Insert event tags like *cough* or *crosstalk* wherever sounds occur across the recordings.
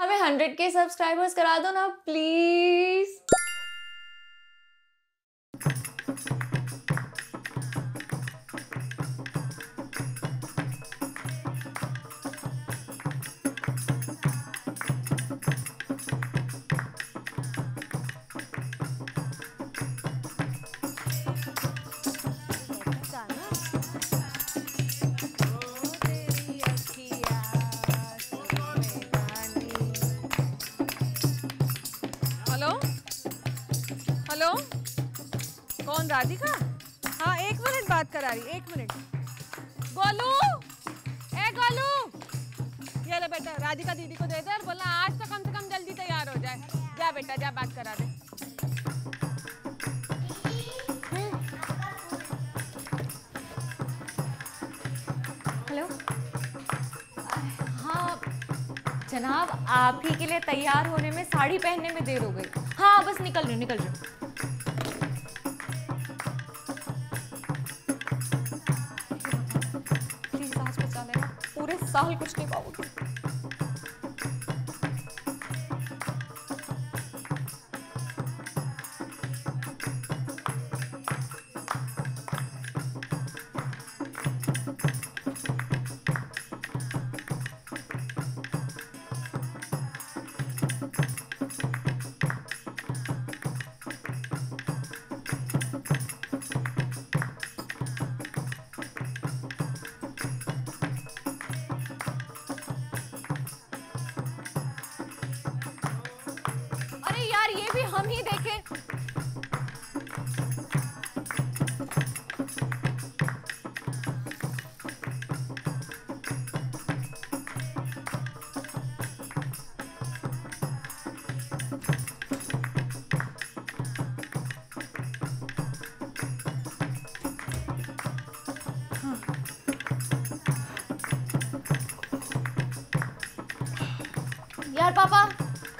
हमें हंड्रेड के सब्सक्राइबर्स करा दो ना प्लीज़। हेलो? हेलो? कौन, राधिका? हाँ एक मिनट बात करा रही, एक मिनट। गोलू? ए, गोलू? ये ले बेटा, राधिका दीदी को दे दे और बोलना, आज तो कम से कम जल्दी तैयार हो जाए। जा बेटा, जा, बात करा दे। हेलो? जनाब, आप ही के लिए तैयार होने में साड़ी पहनने में देर हो गई। हाँ बस निकल रही निकल रही साल कुछ नहीं पाओगे। यार पापा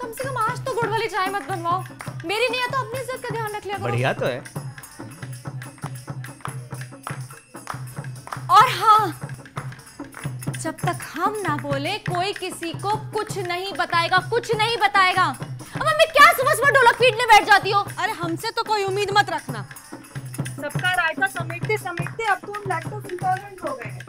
कम से कम आज तो गुड़ वाली चाय मत बनवाओ। मेरी नहीं है तो अपनी इज़्ज़त का ध्यान रख लिया बढ़िया तो है। और हाँ जब तक हम ना बोले कोई किसी को कुछ नहीं बताएगा कुछ नहीं बताएगा। अब मम्मी क्या सुबह सुबह ढोलक पीटने बैठ जाती हो? अरे हमसे तो कोई उम्मीद मत रखना। सबका रायता समेटते समेटते अब तो हम लैक्टोज इंटॉलरेंट हो गए हैं।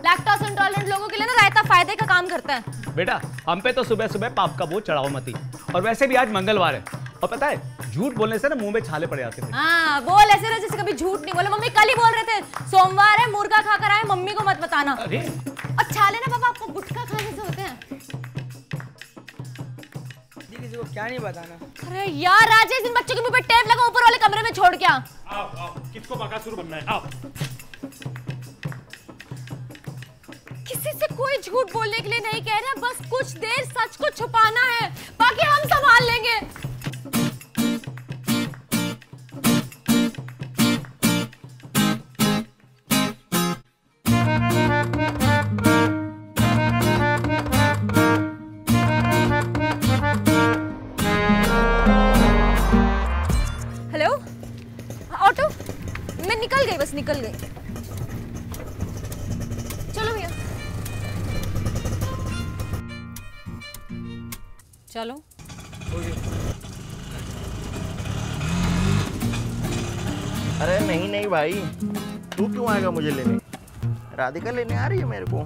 लैक्टोज इंटॉलरेंट लोगों के लिए ना रायता फ़ायदे का काम करता है। बेटा हम पे तो सुबह सुबह पाप का बोझ चढ़ाओ मती और वैसे भी आज मंगलवार है। और पता है झूठ बोलने से ना मुँह में छाले पड़ जाते थे हाँ बोल ऐसे ना जैसे कभी झूठ नहीं बोले। मम्मी कल ही बोल रहे थे सोमवार है मुर्गा खाकर आए मम्मी को मत बताना। अरे। और छाले ना पापा आपको गुटखा खाने से होते हैं। किसी को क्या नहीं बताना। अरे यार राजेश इन बच्चों के मुँह पे टेप लगा ऊपर वाले कमरे में छोड़ क्या? आओ आओ किसको बकासुर बनना है? आओ। कोई झूठ बोलने के लिए नहीं कह रहा, बस कुछ देर सच को छुपाना है। बाकी हम संभाल लेंगे। अरे नहीं नहीं भाई। तू क्यों आएगा मुझे लेने? राधिका लेने आ रही है मेरे को।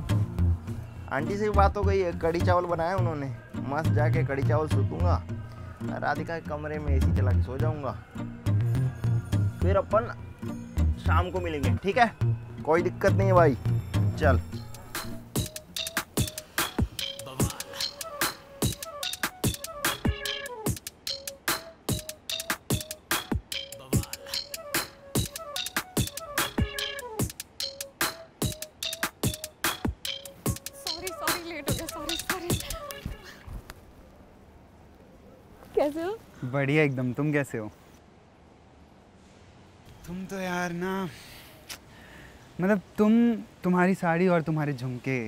आंटी से बात हो गई है कड़ी चावल बनाया उन्होंने। मस्त जाके कड़ी चावल सूतूँगा राधिका के कमरे में एसी चला के सो जाऊँगा। फिर अपन शाम को मिलेंगे, ठीक है? कोई दिक्कत नहीं है भाई। चल। कैसे हो? बढ़िया एकदम तुम कैसे हो? तुम तो यार ना मतलब तुम तुम्हारी साड़ी और तुम्हारे झुमके।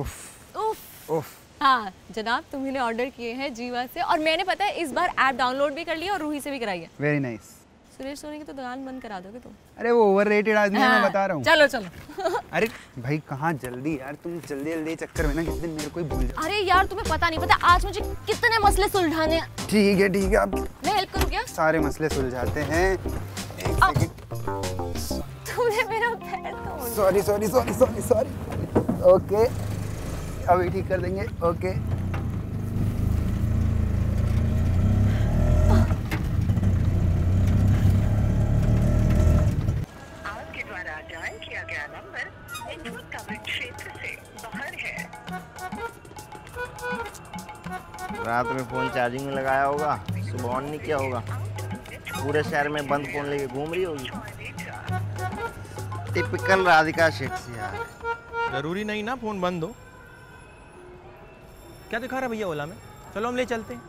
उफ उफ। उफ। हाँ जनाब तुम्हें ऑर्डर किए हैं जीवा से और मैंने पता है इस बार ऐप डाउनलोड भी कर लिया और रूही से भी कराई है। वेरी नाइस सुरेश सोनी की तो दुकान बंद करा दोगे तुम? अरे वो ओवररेटेड आदमी है मैं हाँ, बता रहा हूँ। चलो चलो। *laughs* अरे भाई कहाँ जल्दी यार तुम जल्दी जल्दी चक्कर में ना किस दिन मेरे को ही भूल जाओ। अरे यार तुम्हें पता नहीं पता आज मुझे कितने मसले सुलझाने। ठीक है ठीक है अब मैं हेल्प करूँ क्या? सारे मसले सुलझाते हैं। एक सेकंड तुमने मेरा पैर sorry sorry sorry sorry sorry okay अभी ठीक कर देंगे। ओके रात में फ़ोन चार्जिंग में लगाया होगा सुबह ऑन नहीं किया होगा। पूरे शहर में बंद फ़ोन लेके घूम रही होगी। टिपिकल राधिका शेट्टी यार। ज़रूरी नहीं ना फ़ोन बंद हो। क्या दिखा रहा भैया ओला में? चलो हम ले चलते हैं।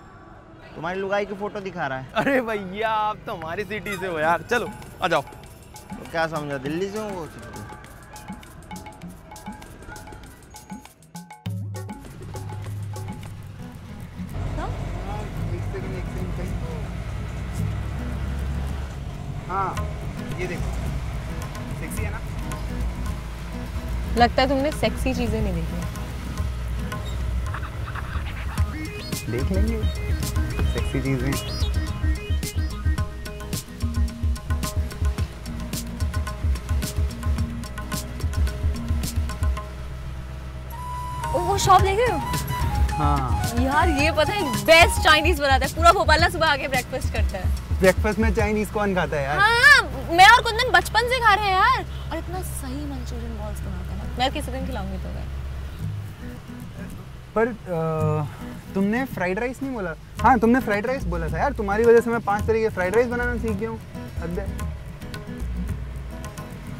तुम्हारी लुगाई की फ़ोटो दिखा रहा है। अरे भैया आप तो हमारी सिटी से हो यार। चलो आ जाओ। तो क्या समझा दिल्ली से हूँ हाँ ये देखो। सेक्सी है ना? लगता है तुमने सेक्सी चीज़ें नहीं देखी। देख लेंगे। सेक्सी चीज़ें। वो शॉप देख रहे हो? हाँ। यार ये पता है बेस्ट चाइनीज़ बनाता है। पूरा भोपाल ना सुबह आके ब्रेकफास्ट करता है। ब्रेकफास्ट में चाइनीज़ कौन खाता है यार? हाँ मैं और कुंदन बचपन से खा रहे हैं यार। और इतना सही मंचूरियन बॉल्स बनाता है। मैं किसी दिन खिलाऊँगी तो मैं पर अ, तुमने फ्राइड राइस नहीं बोला? हाँ तुमने फ्राइड राइस बोला था यार। तुम्हारी वजह से मैं पाँच तरीके फ्राइड राइस बनाना सीख गया हूँ। है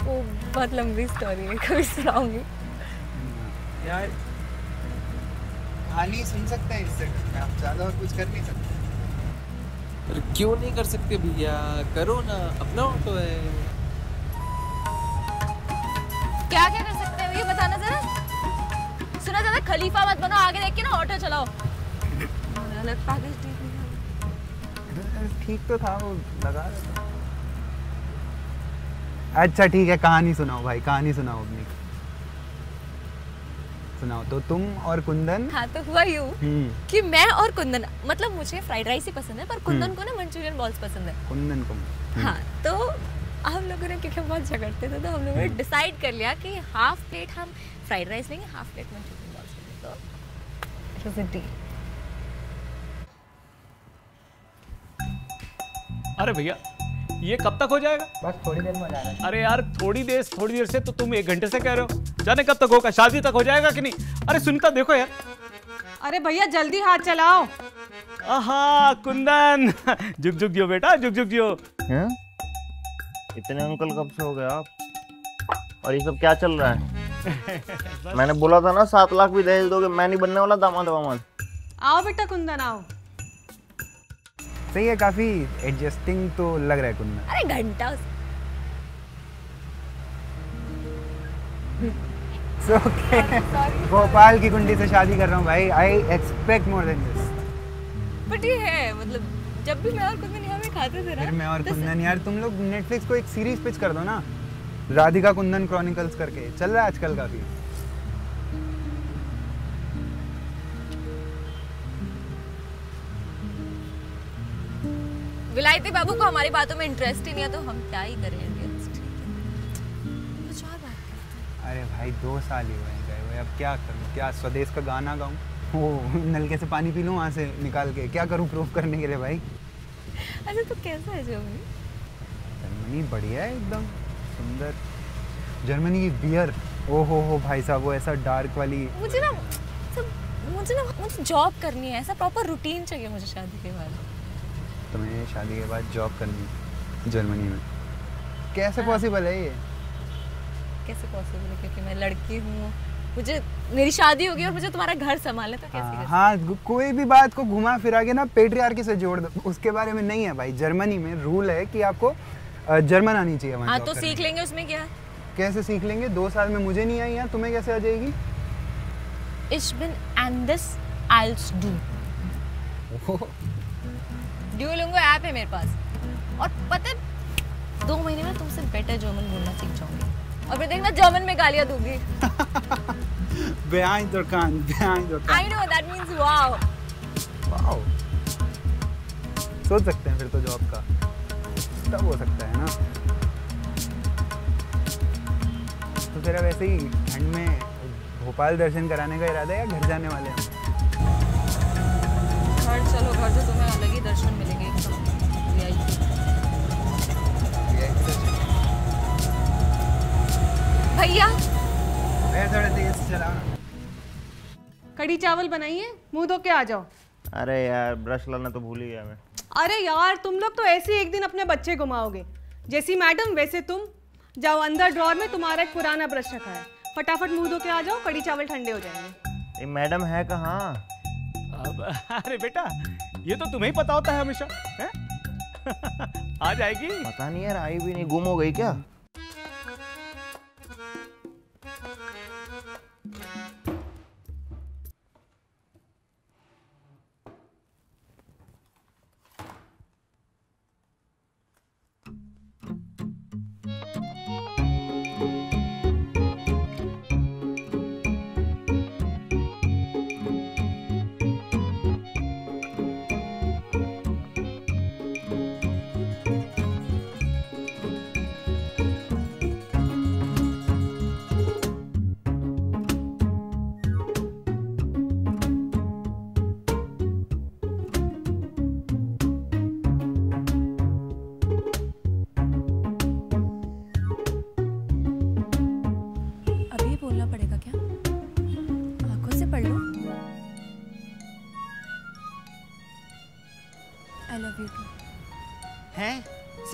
वो बहुत लंबी स्टोरी है कभी सुनाऊँगी। यार कहानी सुन सकते हैं इससे। आप ज़्यादा और कुछ कर नहीं सकते। अरे क्यों नहीं कर सकते भैया? करो ना अपना ऑटो है। क्या क्या कर सकते हैं ये बताना जरा। सुना ज़्यादा खलीफा मत बनो आगे देख के ना ऑटो चलाओ। अलग पैकेज दे दिया। ठीक तो था वो लगा रहा था। अच्छा ठीक है कहानी सुनाओ भाई कहानी सुनाओ अपनी। सुनाओ। तो तुम और कुंदन? हाँ तो हुआ यूँ हम्म। कि मैं और कुंदन मतलब मुझे फ्राइड राइस ही पसंद है पर कुंदन को ना मंचूरियन बॉल्स पसंद है। कुंदन को। हाँ तो हम लोगों ने क्योंकि हम बहुत झगड़ते थे तो हम लोगों ने डिसाइड कर लिया कि हाफ़ प्लेट हम फ्राइड राइस लेंगे हाफ़ प्लेट मंचूरियन बॉल्स लेंगे। तो इट वाज अ डील अरे भैया ये कब तक हो जाएगा? बस थोड़ी देर में हो। जाएगा अरे यार थोड़ी देर थोड़ी देर से तो तुम एक घंटे से कह रहे हो। जाने कब तक होगा शादी तक हो जाएगा कि नहीं? अरे सुनीता देखो यार। अरे भैया जल्दी हाथ चलाओ। आहा कुंदन। जुग जुग जियो बेटा जुग जुग जियो। इतने अंकल कब से हो गए आप? और ये सब क्या चल रहा है? *laughs* मैंने बोला था ना सात लाख भी दहेज दोगे मैं नहीं बनने वाला दामाद वामाद आओ बेटा कुंदन आओ। सही है काफ़ी एडजस्टिंग तो लग रहा है कुंदन। अरे घंटा। So, okay. भोपाल की कुंडी से शादी कर रहा हूँ भाई। I expect more than this but ये है मतलब जब भी मैं और कुंदन यहाँ पे खाते थे ना फिर मैं और तो कुंदन यार तुम लोग नेटफ्लिक्स को एक सीरीज़ पिच कर दो ना। राधिका कुंदन क्रॉनिकल्स करके। चल रहा है आजकल काफ़ी विलायती बाबू को हमारी बातों में इंटरेस्ट ही नहीं है तो हम क्या ही करें? अरे भाई दो साल ही हुए गए हुए। अब क्या करूँ? क्या स्वदेश का गाना गाऊँ? *laughs* वो नलके से पानी पी लूँ वहाँ से निकाल के? क्या करूँ प्रूफ करने के लिए भाई? हैं। अच्छा तो कैसा है जर्मनी? जर्मनी बढ़िया है एकदम सुंदर। जर्मनी की बियर ओ हो हो भाई साहब वो ऐसा डार्क वाली मुझे ना सब मुझे ना मुझे जॉब करनी है ऐसा प्रॉपर रूटीन चाहिए मुझे शादी के बाद। तुम्हें शादी के बाद जॉब करनी है जर्मनी में। कैसे पॉसिबल है ये? कैसे पॉसिबल है? क्योंकि मैं लड़की हूँ। मुझे मेरी शादी होगी और मुझे तुम्हारा घर संभालना तो कैसे हाँ, हाँ कोई भी बात को घुमा फिरा के ना पेट्रियार्की से जोड़ दो। उसके बारे में नहीं है भाई। जर्मनी में रूल है कि आपको जर्मन आनी चाहिए हाँ तो सीख लेंगे उसमें क्या? कैसे सीख लेंगे? दो साल में मुझे नहीं आई यहाँ तुम्हें कैसे आ जाएगी? Ich bin anders als du. Duolingo app है मेरे पास? और पता है दो महीने में तुमसे बेटर जर्मन बोलना सीख जाऊँगी। और फिर देखना जर्मन में गालियाँ दूँगी। *laughs* Behind Durkan, behind Durkan. I know that means wow wow सोच सकते हैं फिर तो जॉब का। तब हो सकता है ना। तो फिर अब ऐसे ही ठंड में भोपाल दर्शन कराने का इरादा है या घर जाने वाले हैं? घर चलो घर से तुम्हें अलग ही दर्शन मिलेंगे एकदम भैया। थोड़ा तेज चला। कड़ी चावल बनाइए मुँह धो के आ जाओ। अरे यार ब्रश लाना तो भूल ही गया मैं। अरे यार तुम लोग तो ऐसे ही एक दिन अपने बच्चे घुमाओगे जैसी मैडम वैसे तुम। जाओ अंदर ड्रॉर में तुम्हारा एक पुराना ब्रश रखा है। फटाफट मुँह धो के आ जाओ कड़ी चावल ठंडे हो जाएँगे। ये मैडम है कहाँ? अब अरे बेटा ये तो तुम्हें ही पता होता है हमेशा है? *laughs* आ जाएगी। पता नहीं यार आई भी नहीं गुम हो गई क्या?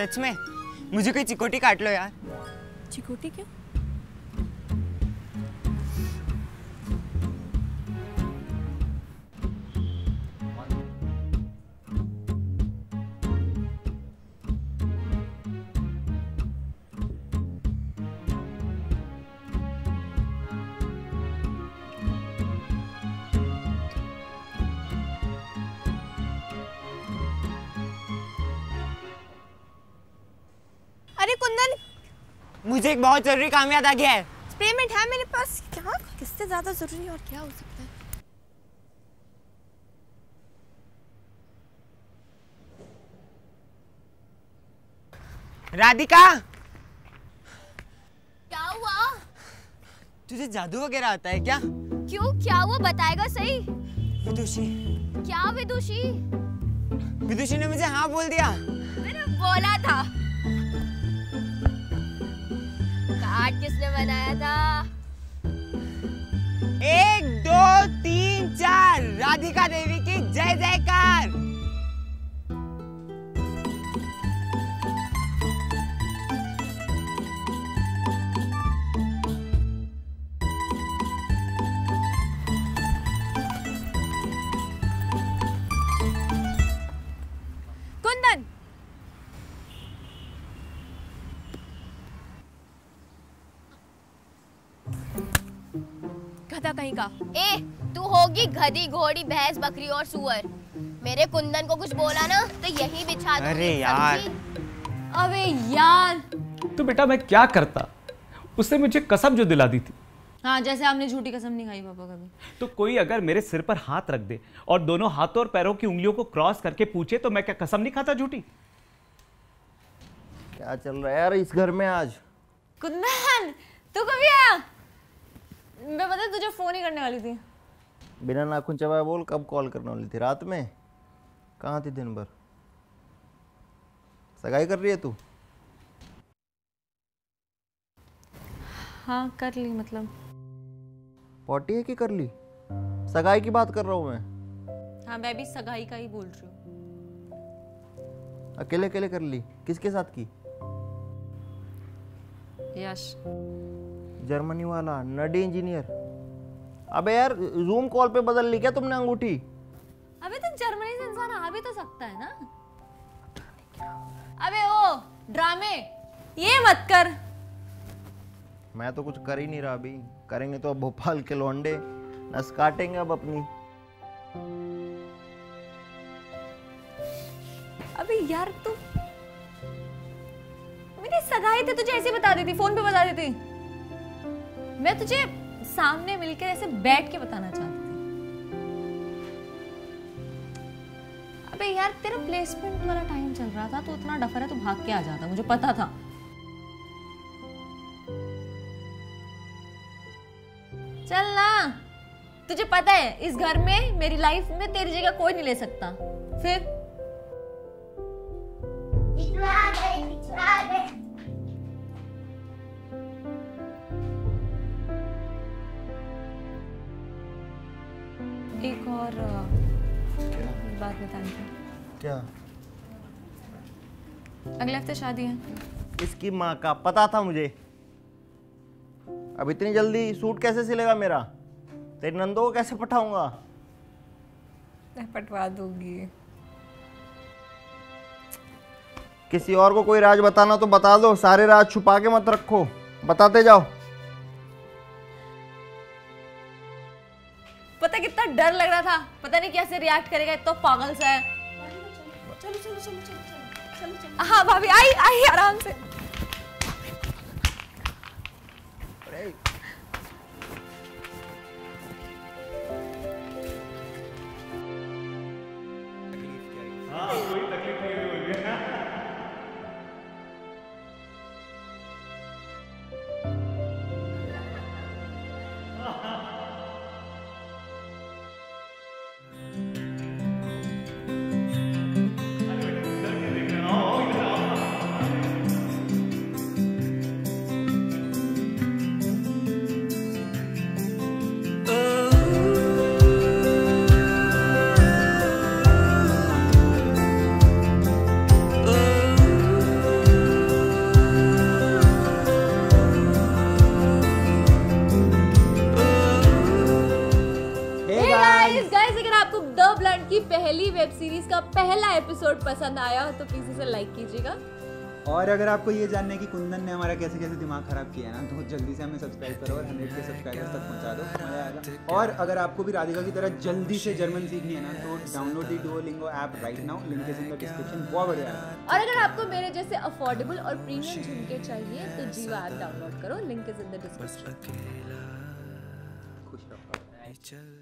सच में? मुझे कोई चिकोटी काट लो यार। चिकोटी क्यों? मुझे एक बहुत ज़रूरी काम याद आ गया है। पेमेंट है मेरे पास? क्या? किससे ज़्यादा ज़रूरी और क्या हो सकता है? राधिका! क्या हुआ? तुझे जादू वगैरह आता है क्या? क्यों? क्या हुआ? बताएगा सही। विदुषी। क्या विदुषी? विदुषी ने मुझे हाँ बोल दिया। मैंने बोला था। कार्ड किसने बनाया था? एक दो तीन चार। राधिका देवी की जय जयकार। गधा कहीं का ए तू होगी गधी घोड़ी भैंस बकरी और सुअर। मेरे कुंदन को कुछ बोला ना तो यही बिछा दूँगी, अरे यार। अबे यार। तो बेटा मैं क्या करता? उसने मुझे कसम जो दिला दी थी। हाँ जैसे आपने झूठी कसम नहीं खाई पापा कभी। तो कोई अगर मेरे सिर पर हाथ रख दे और दोनों हाथों और पैरों की उंगलियों को क्रॉस करके पूछे तो मैं क्या कसम नहीं खाता झूठी? क्या चल रहा है यार इस घर में आज? कुंदन तू कभी आया मैं पता है तुझे फ़ोन ही करने वाली थी। बिना नाखून चबाए बोल कब कॉल करने वाली थी? रात में? कहाँ थी दिन भर? सगाई कर रही है तू? हाँ कर ली मतलब। पॉटी है कि कर ली? सगाई की बात कर रहा हूँ मैं। हाँ मैं भी सगाई का ही बोल रही हूँ। अकेले अकेले कर ली? किसके साथ की? यश। जर्मनी वाला नडी इंजीनियर। अबे यार जूम कॉल पे बदल ली क्या तुमने अंगूठी? अबे तो जर्मनी से इंसान आ भी तो सकता है ना। अबे ओ ड्रामे ये मत कर। मैं तो कुछ कर ही नहीं रहा अभी। करेंगे तो अब भोपाल के लौंडे। नस काटेंगे अब अपनी। अबे यार तू मैं मेरी सगाई थी तुझे ऐसे बता देती फ़ोन पे बता देती। मैं तुझे सामने मिलकर ऐसे बैठ के बताना चाहती अबे यार, तेरा प्लेसमेंट वाला टाइम चल रहा था तो इतना डफर है तो भाग के आ जाता, मुझे पता था। चल ना, तुझे पता है, इस घर में मेरी लाइफ में तेरी जगह कोई नहीं ले सकता। फिर? एक और बात बतानी थी। क्या? अगले हफ़्ते शादी है। इसकी माँ का पता था मुझे। अब इतनी जल्दी सूट कैसे सिलेगा मेरा? तेरी नंदो को कैसे पठाऊँगा? मैं पटवा दूँगी। किसी और को कोई राज बताना तो बता दो। सारे राज छुपा के मत रखो। बताते जाओ। डर रहा था? पता नहीं कैसे रिएक्ट करेगा तो पागल सा है। चलो चलो चलो चलो चलो चलो चलो। हाँ भाभी आई आई आराम से। का पहला एपिसोड पसंद आया हो तो प्लीज़ इसे लाइक कीजिएगा। और अगर आपको ये जानना है कि कुंदन ने हमारा कैसे कैसे दिमाग खराब किया है ना तो जल्दी से हमें सब्सक्राइब करो और हंड्रेड के सब्सक्राइबर्स तक पहुँचा दो मज़ा आएगा। और अगर आपको भी राधिका की तरह जल्दी से जर्मन सीखनी है ना तो download the Duolingo app right now link is in the description बहुत बढ़िया है। और अगर आपको मेरे जैसे अफोर्डेबल और प्रीमियम झुमके चाहिए तो जीवा ऐप डाउनलोड करो link is in the description खुश रहो।